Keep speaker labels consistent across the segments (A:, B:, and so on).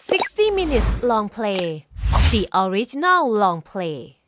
A: 60 minutes long play. The original long play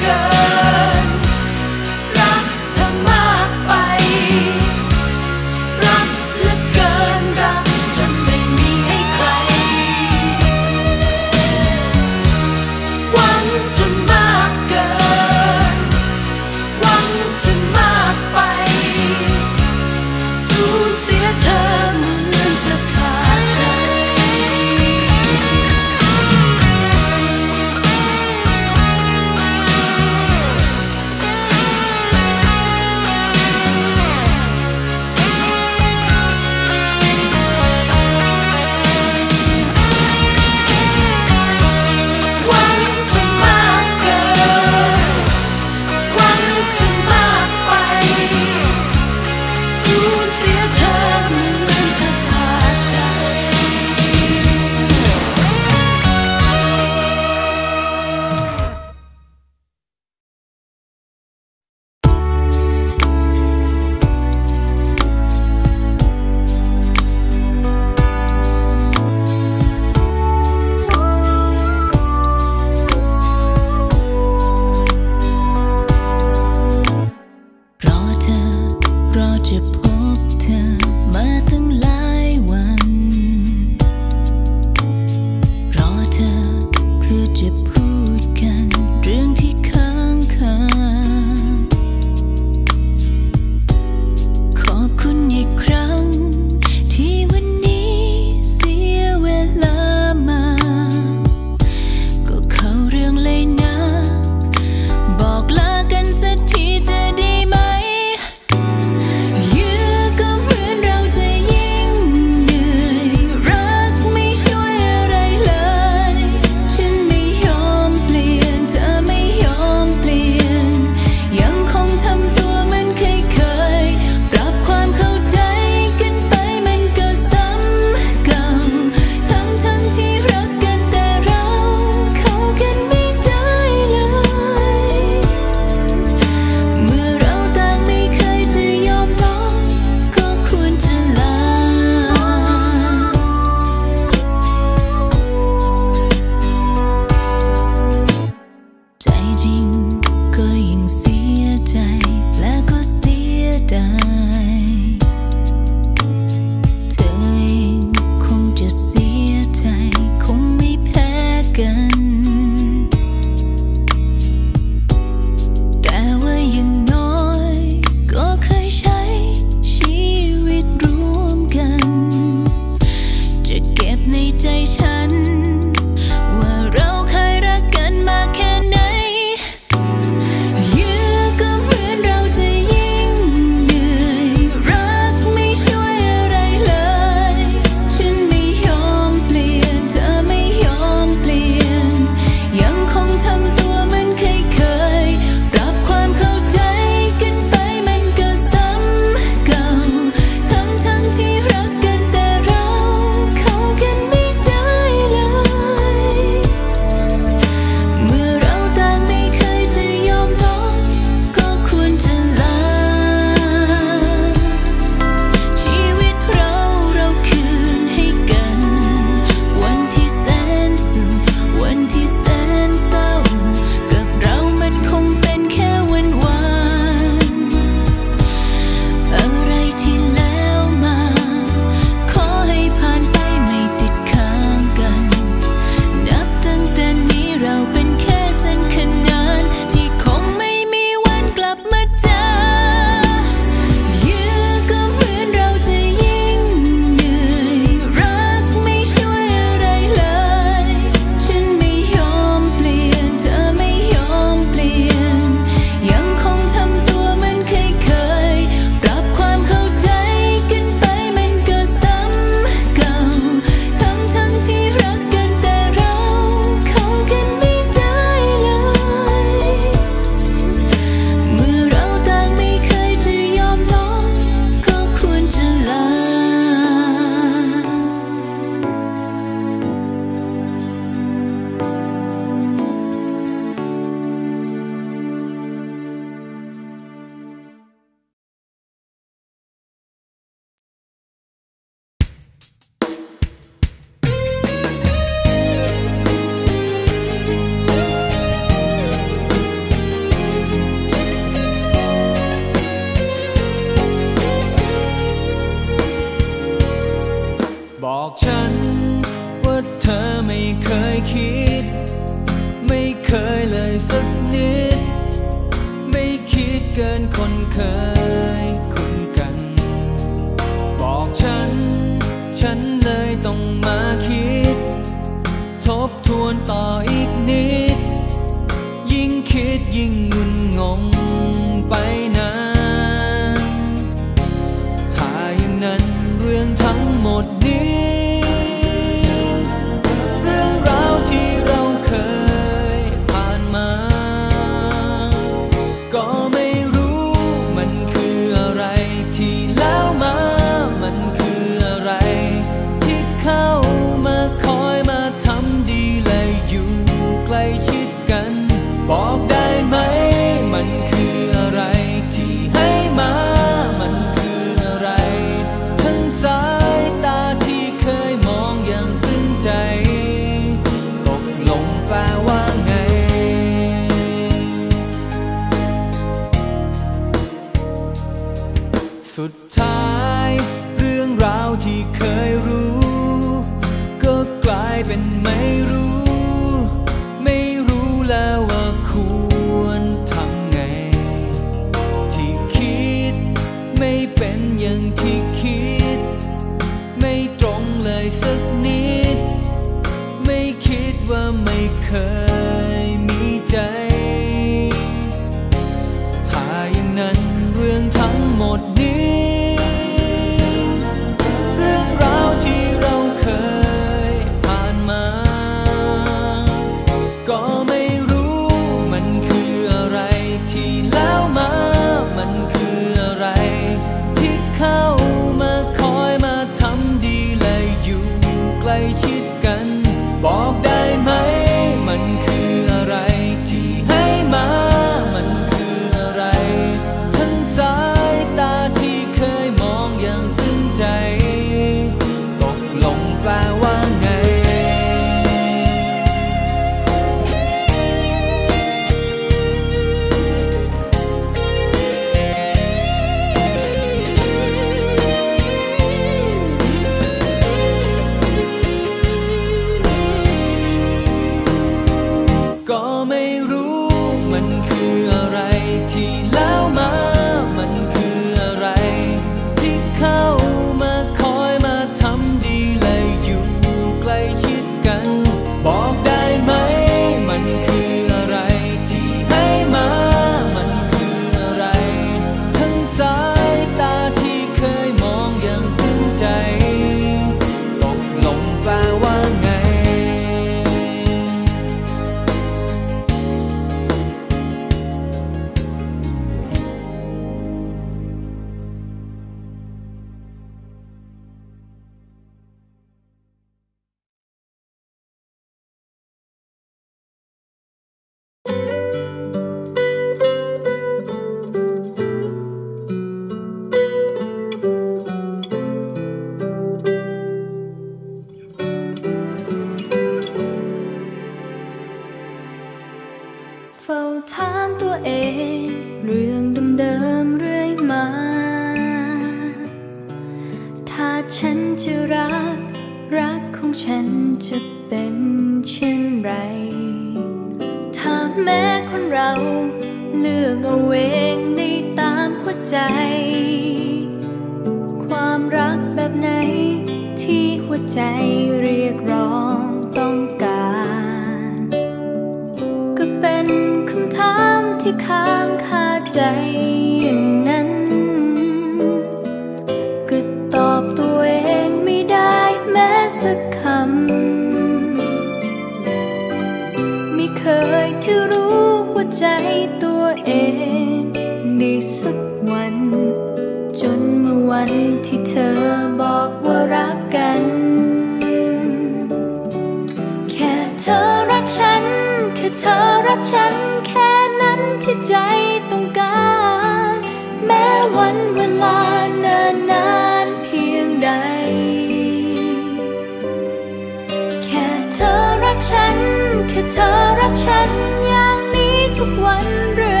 B: เธอรักฉันอย่างนี้ทุกวันเรื่
C: อย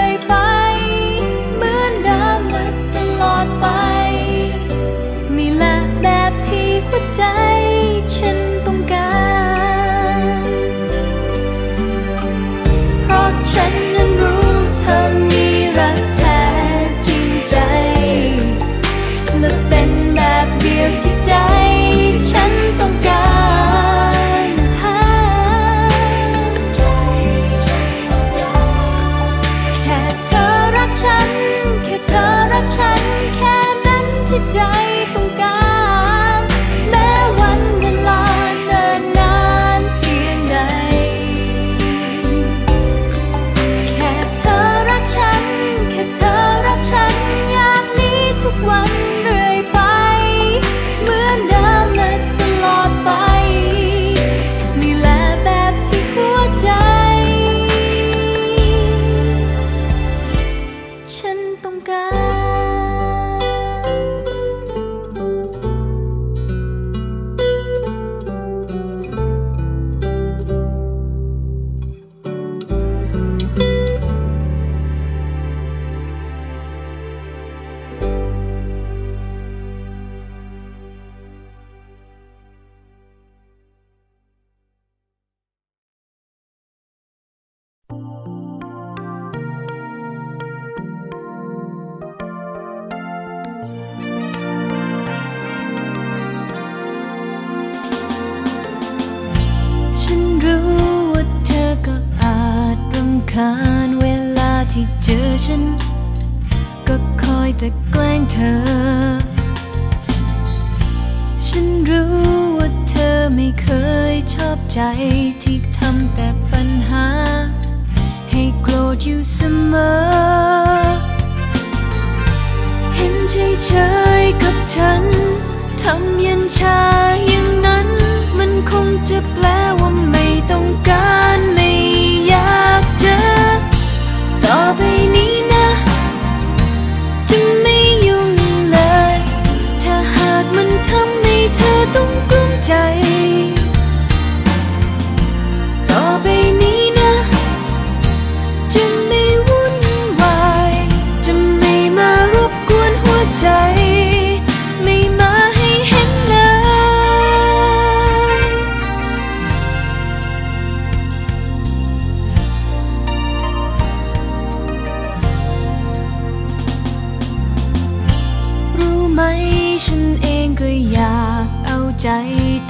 C: อยากเอาใจ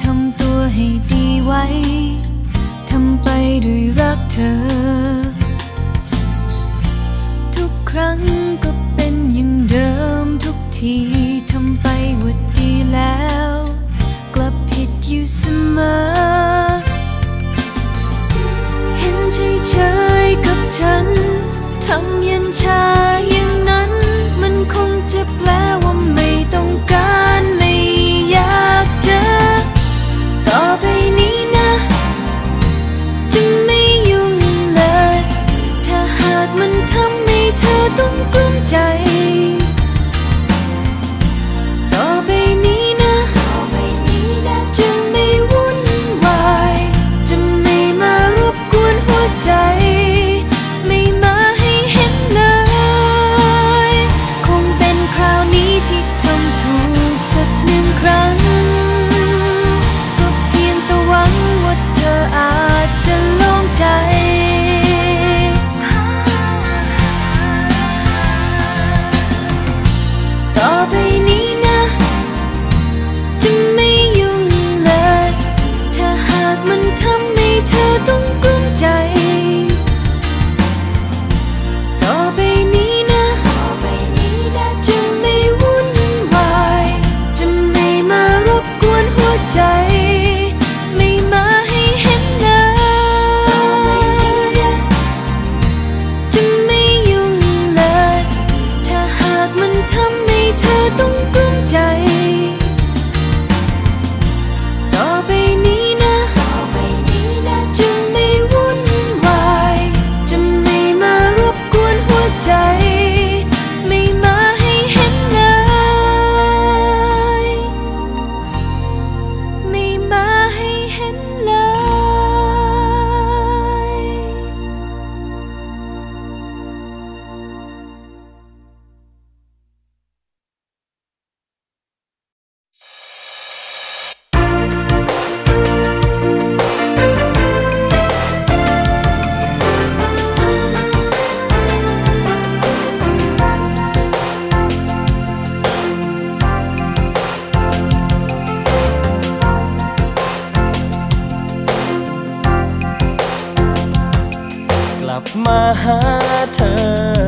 C: ทำ
D: ตัวให้ดีไว้ ทำไปด้ว
E: ยรักเธอ ทุกครั้งก็เป็นอ
A: ย่างเดิมทุกทีทำไปว่าดีแล้ว กลับผิดอยู่เสมอ เห็นเฉยๆกับฉัน ทำเย็นชาย ใจ ต่อไปนี้นะจะไม่วุ่นวาย จะไม่มารบกวนหัวใจ มาหาเธอ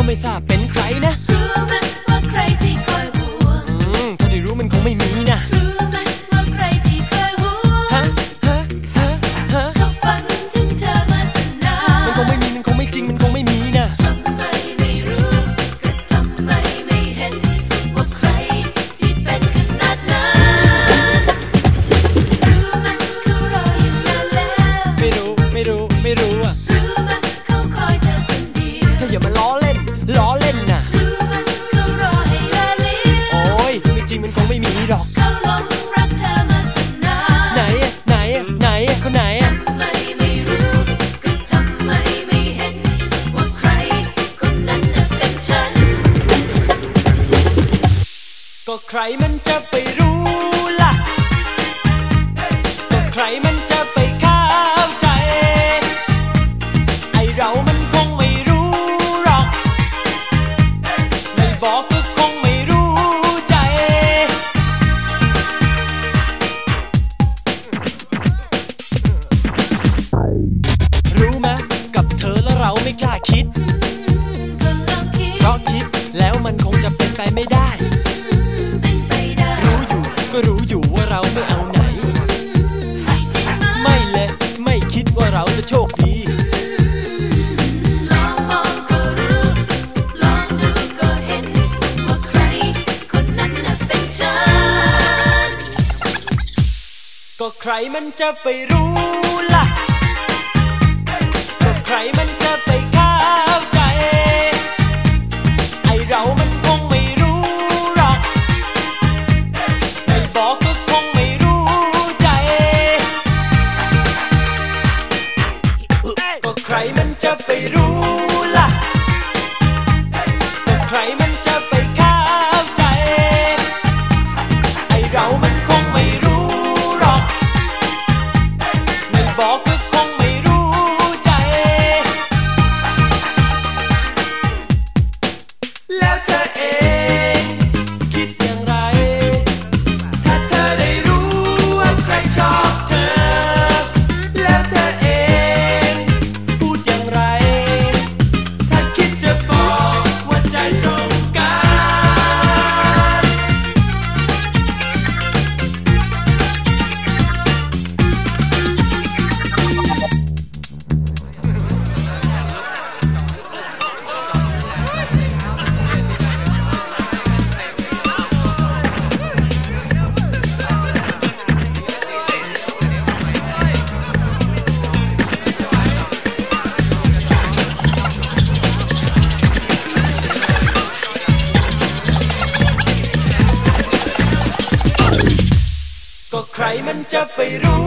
A: ก็ไม่ทรา
F: บเป็นใค
E: รนะ ใค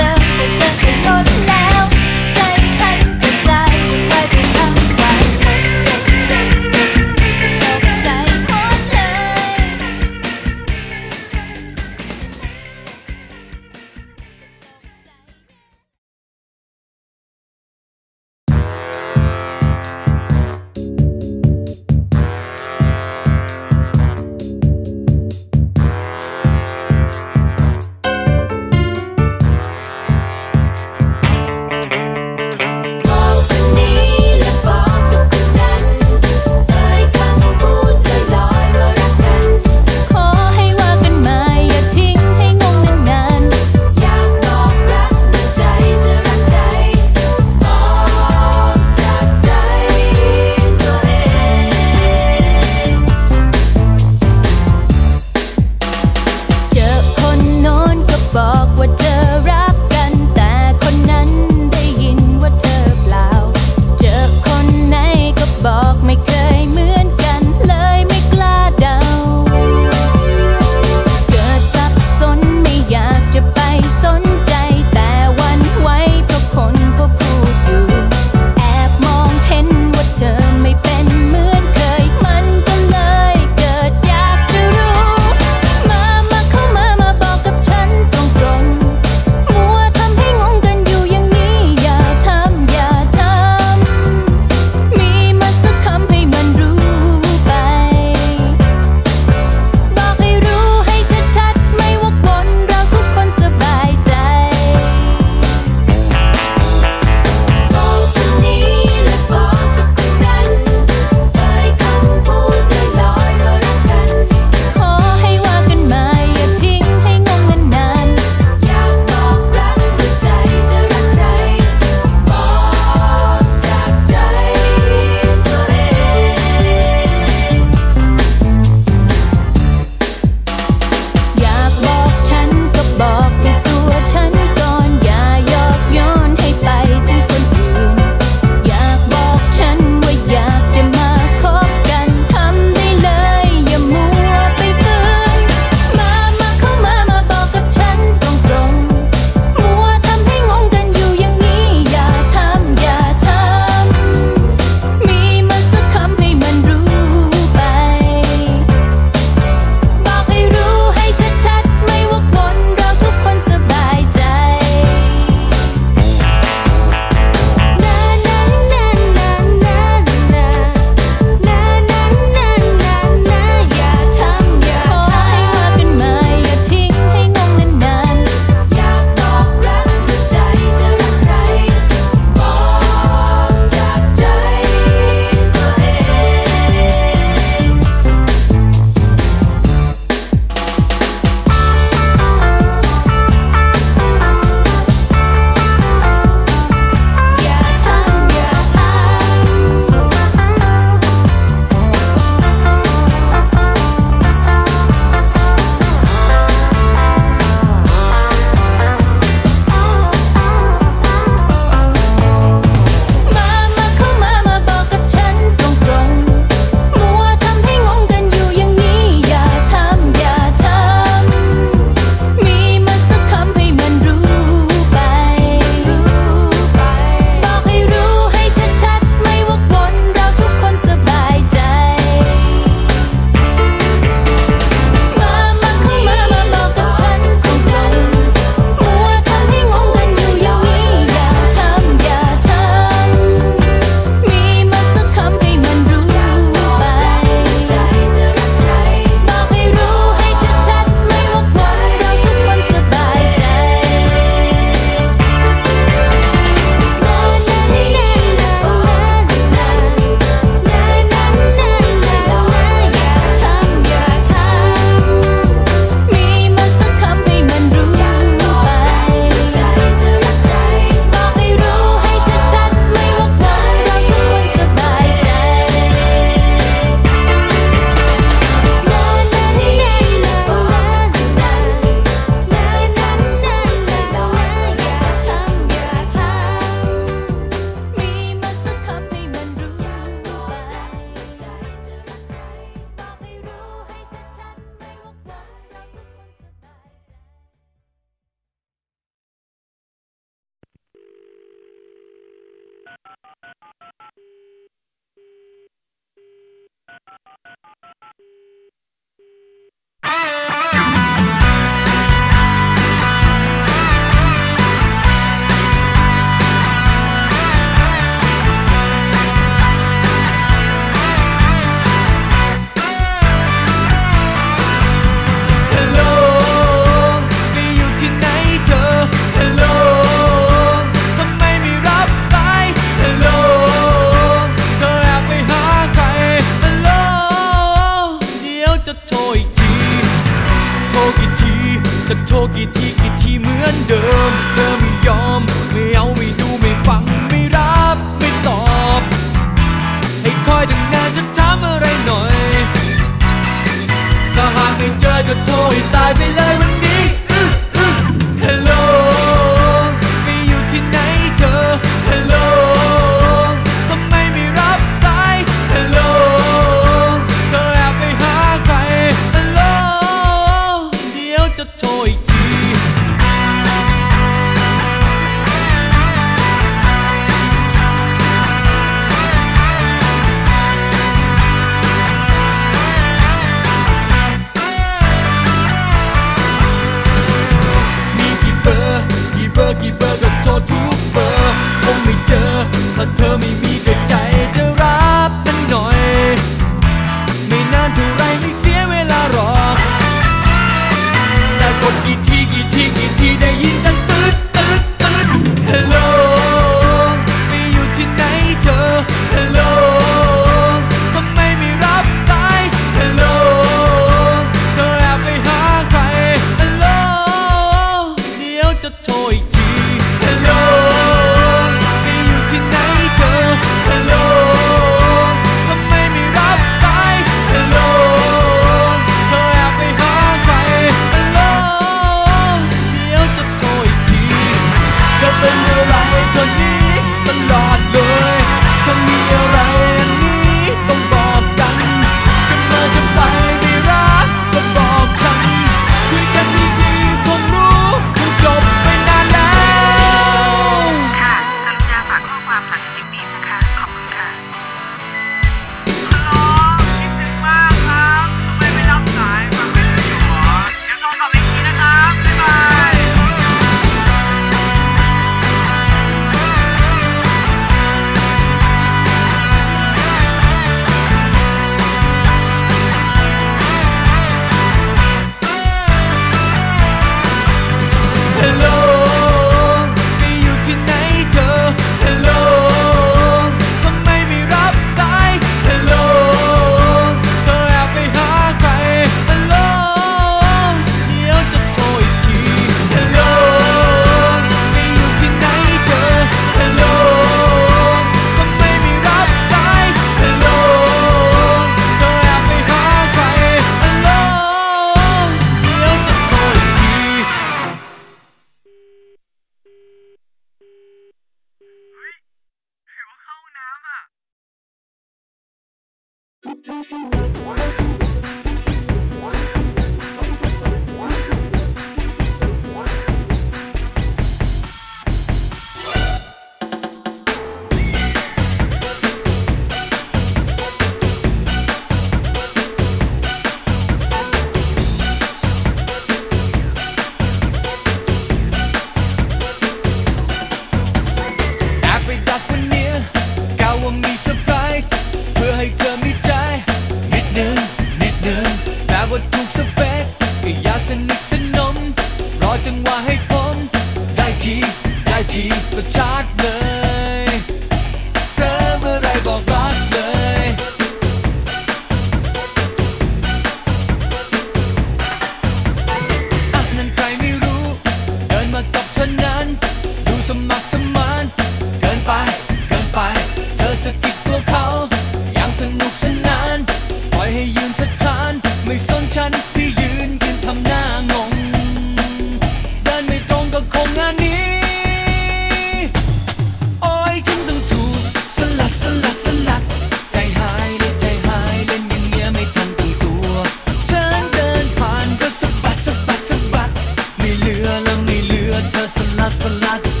A: toast and love.